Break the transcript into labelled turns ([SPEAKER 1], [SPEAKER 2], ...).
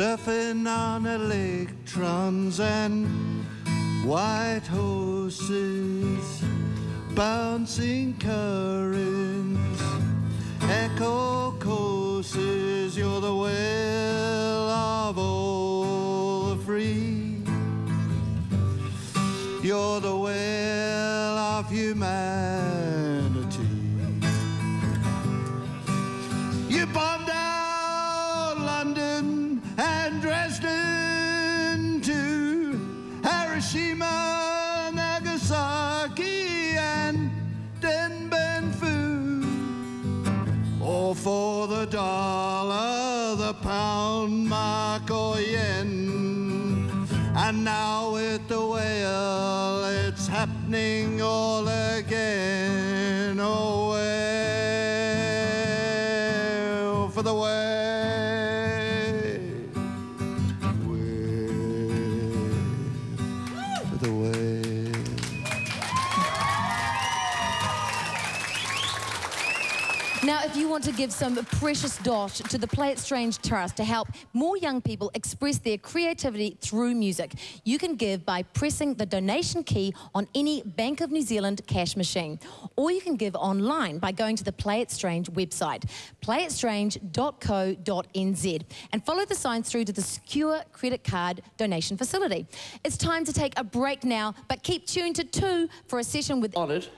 [SPEAKER 1] surfing on electrons and white horses, bouncing currents, echo courses. You're the will of all the free. You're the will of humanity. For the dollar, the pound, mark, or yen. And now with the whale, it's happening all again. Oh, wail for the whale. Wail for the whale.
[SPEAKER 2] Now, if you want to give some precious dosh to the Play It Strange Trust to help more young people express their creativity through music, you can give by pressing the donation key on any Bank of New Zealand cash machine. Or you can give online by going to the Play It Strange website, playitstrange.co.nz, and follow the signs through to the secure credit card donation facility. It's time to take a break now, but keep tuned to 2 for a session with...
[SPEAKER 3] Honoured.